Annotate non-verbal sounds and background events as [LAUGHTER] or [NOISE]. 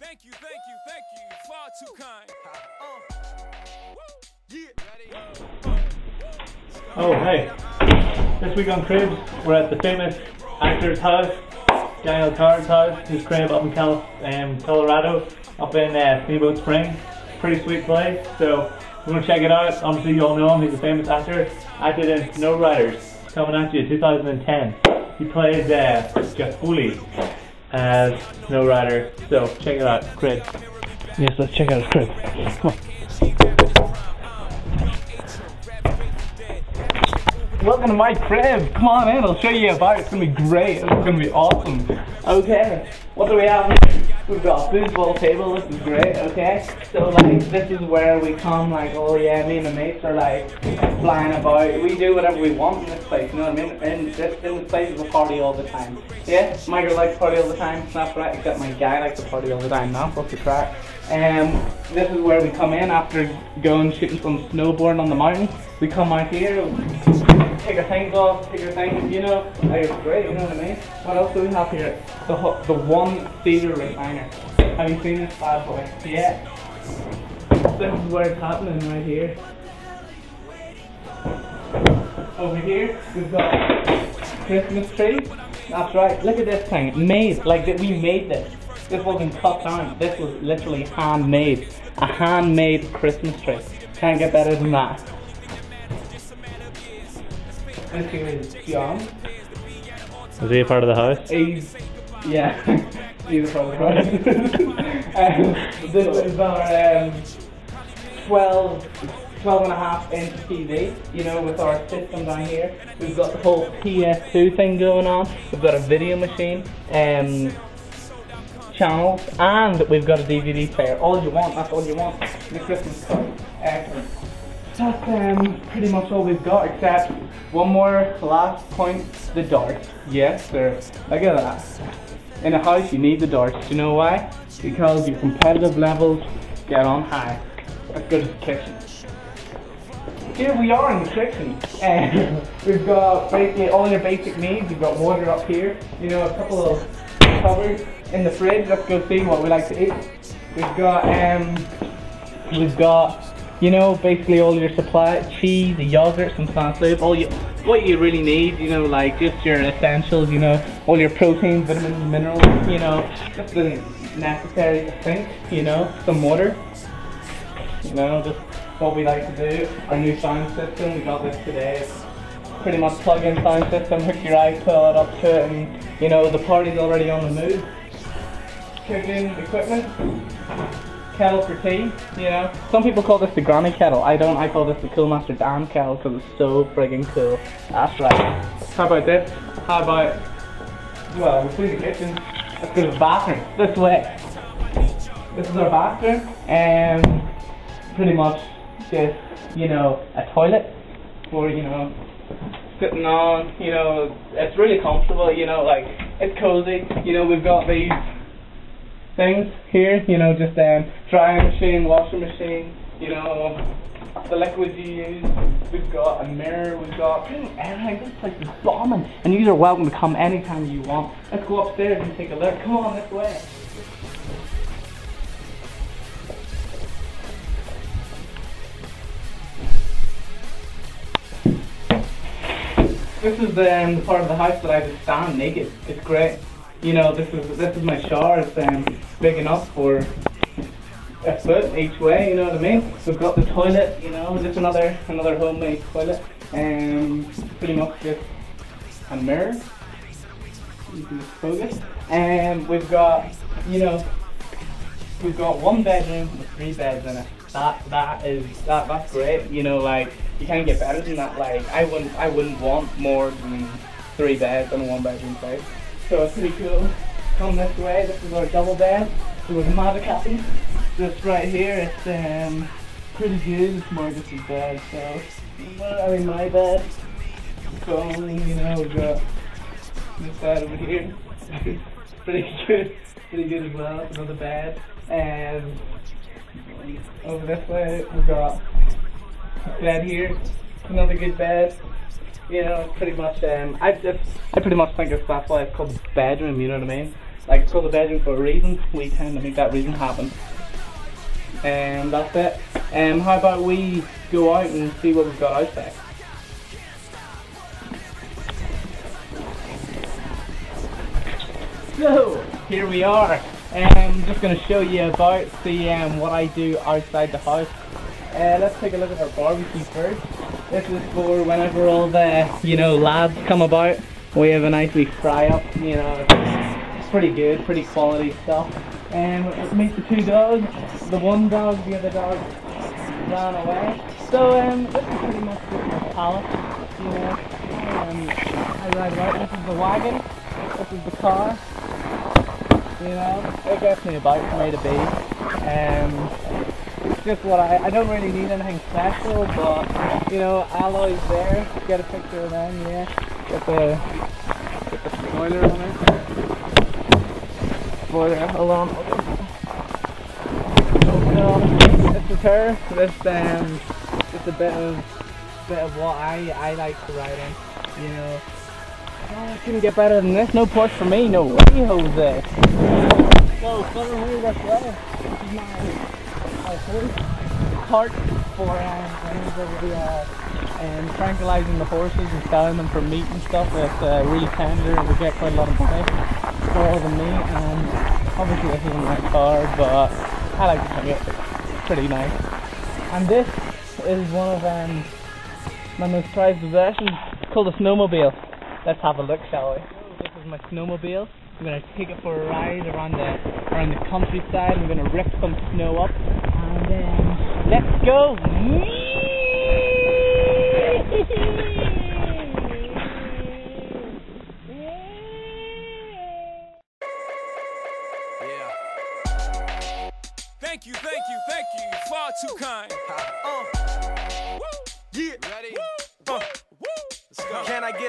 Thank you, thank you, thank you. Far too kind. Oh, hey. This week on Cribs, we're at the famous actor's house, Daniel Card's house, his crib up in Cal- um, Colorado, up in uh, Steamboat Springs. Pretty sweet place, so we're going to check it out. Obviously, you all know him, he's a famous actor. Acted in Snow Riders, coming at you 2010. He played uh, Jeff Foley as Snow Rider, so check it out, Crib. Yes, let's check out his crib. Come on. Welcome to my crib. Come on in, I'll show you about it. It's gonna be great. It's gonna be awesome. Okay, what do we have here? We've got a foosball table. This is great. Okay, so like this is where we come. Like, oh yeah, me and the mates are like flying about. We do whatever we want in this place. You know what I mean? And this in this place, we party all the time. Yeah, my girl likes party all the time. That's right. Except my guy likes to party all the time. Now, what's the crack? Um, this is where we come in after going shooting some snowboarding on the mountain. We come out here, take our things off, take our things, you know, it's great, you know what I mean? What else do we have here? The the one theater refiner. Have you seen this bad boy? Yeah. This is where it's happening right here. Over here, we've got Christmas tree. That's right. Look at this thing. Made like that. We made this. This wasn't cut down. This was literally handmade. A handmade Christmas tree. Can't get better than that. And is he a part of the house? He's yeah. [LAUGHS] He's a problem, right? [LAUGHS] um, this is our um, 12, 12 and a half inch TV, you know, with our system down here. We've got the whole PS2 thing going on. We've got a video machine, um, channels, and we've got a DVD player. All you want, that's all you want. The Christmas card. Excellent. That's um, pretty much all we've got, except one more last point, the darts. Yes, sir. Look at that. In a house, you need the darts. Do you know why? Because your competitive levels get on high. Let's go to the kitchen. Here we are in the kitchen. And [LAUGHS] we've got basically all your basic needs. You've got water up here. You know, a couple of cupboards in the fridge. Let's go see what we like to eat. We've got um, we've got you know basically all your supply cheese, yogurt, some plant lube, all you what you really need. You know, like just your essentials. You know, all your proteins, vitamins, minerals. You know, just the necessary things. You know, some water. You know, just what we like to do. Our new sound system, we got this today. It's pretty much plug-in sound system, hook your iPod up to it, and you know the party's already on the move. Cooking equipment, kettle for tea. You know, some people call this the granny kettle. I don't. I call this the Coolmaster Dan kettle because it's so friggin' cool. That's right. How about this? How about well, we clean the kitchen. Let's go to the bathroom. This way. This is our bathroom, and pretty much just you know a toilet for you know sitting on. You know, it's really comfortable. You know, like it's cozy. You know, we've got these things here. You know, just um, drying machine, washing machine. You know, the liquids you use. We've got a mirror. We've got everything. This place is bombing, and you are welcome to come anytime you want. Let's go upstairs and take a look. Come on this way. This is the, um, the part of the house that I just stand naked. It's great. You know, this is this is my shower. It's um, big enough for a foot each way. You know what I mean? So We've got the toilet. You know, just another another homemade toilet. Um, pretty much just a mirror. You can focus. And we've got, you know, we've got one bedroom with three beds in it. That that is that that's great. You know, like you can't get better than that. Like I wouldn't I wouldn't want more than three beds in a one bedroom place. So it's pretty cool. Come this way. This is our double bed. So a magic happens. This right here, it's um pretty good. It's Marcus's bed. So well, I mean my bed. Phone, you know, we've got this side over here. [LAUGHS] pretty good. Pretty good as well. It's another bed. And over this way we've got bed here. Another good bed. You know, pretty much um I I pretty much think that's why it's called bedroom, you know what I mean? Like it's called a bedroom for a reason. We tend to make that reason happen. And that's it. Um, how about we go out and see what we've got outside? So here we are. Um, I'm just going to show you about see um, what I do outside the house. Uh, let's take a look at our barbecue first. This is for whenever all the you know lads come about. We have a nice wee fry up. You know, pretty good, pretty quality stuff. And meet the two dogs. The one dog, the other dog ran away. So um, this is pretty much my pallet. You know, um, I ride about. This is the wagon. This is the car. You know, it gets me about from A to B. Um, it's just what I, I don't really need anything special, but you know, alloys there. Get a picture of them, yeah. Get the get the spoiler on it. Spoiler alarm. So this is her. This um, just a bit of bit of what I I like to ride in. You know. Oh, it couldn't get better than this. No Porsche for me. No way, Jose. So, follow me this way. This is my, horse cart for um, uh, um, tranquilizing the horses and selling them for meat and stuff. It's uh, really tender. and We get quite a lot of money for than me. And obviously, this isn't my car, but I like to it. It's pretty nice. And this is one of um, my most prized possessions. It's called a snowmobile. Let's have a look, shall we? This is my snowmobile. I'm gonna take it for a ride around the around the countryside. I'm gonna rip some snow up, and then let's go. [LAUGHS] [LAUGHS] Thank you, thank you, thank you. Far too kind. Uh, yeah. Ready? Uh, Can I get